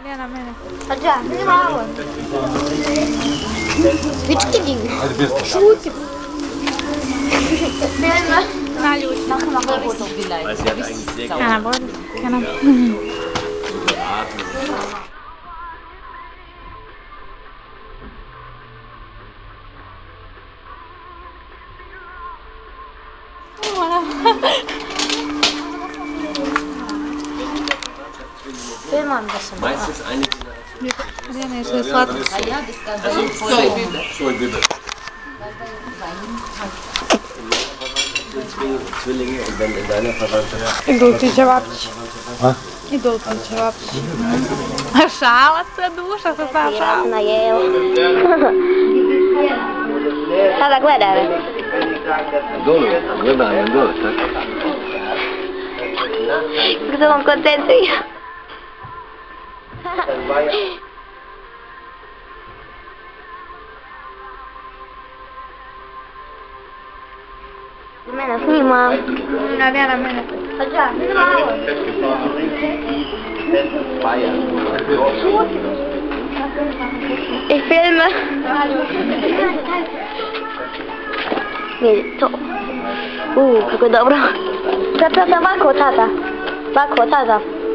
Ajde na mene. A da, ne malo. Vički dig. Ajde, bez toga. Šuti. команда сама. Meistens eine Generation. Ja, ja, dann ist so. Soybiber. Soybiber. Zwillinge und dann in deiner Verwandtschaft. Idolti Cevapci. Idolti Cevapci. Ашала це душа, це Саша. Я наїла. Cosa guardare? Dove? Guardare, dove? Sono contento io. Sen bayağı. Mena, fui mal. Mena, mena, mena. Hocam, E filma. Mira, to. Uh, kako dobro. Tata, tata, bako, tata. Bako, tata.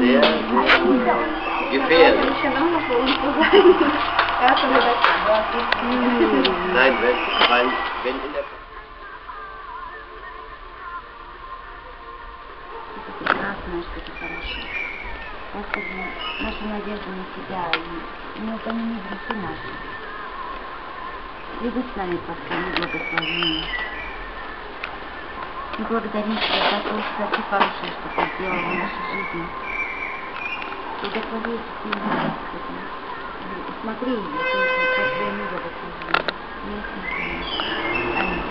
sehr gefährlich. Nein, wenn, weil, wenn in der прекрасное, что ты хорошо. Господи, наша надежда на Тебя, и мы помяни грехи наши. И будь с нами по своему благословению. Мы благодарим Тебя за то, что Ты хорошее, что Ты сделал в нашей жизни. Благослови эти семьи, Господи. И смотри, ее, только по Твоему благословению. Аминь.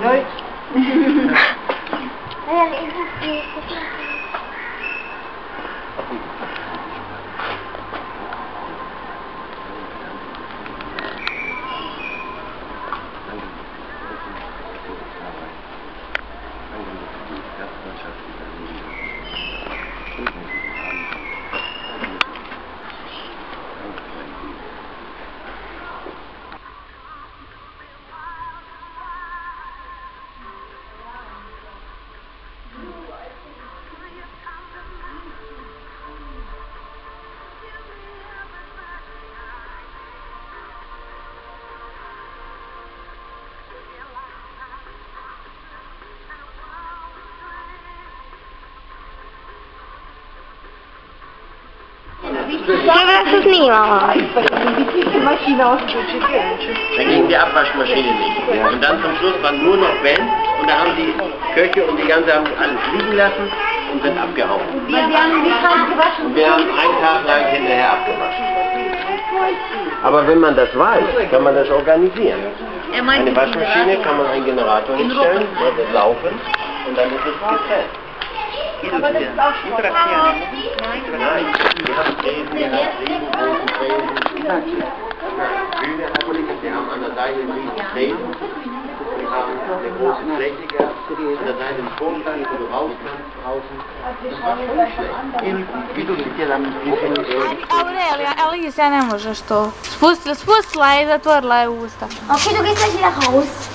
Аминь. Dobra se snimamo. Dann ging die Abwaschmaschine nicht. Und dann zum Schluss waren nur noch Bands und da haben die Köche und die ganze haben alles liegen lassen und sind abgehauen. Und wir haben einen Tag lang hinterher abgewaschen. Aber wenn man das weiß, kann man das organisieren. Eine Waschmaschine kann man einen Generator hinstellen, der wird laufen und dann ist es getrennt. Aber das ist auch schon Nein, you have ne. Spustila, je i zatvorila je usta. Ok, drugi se je haus.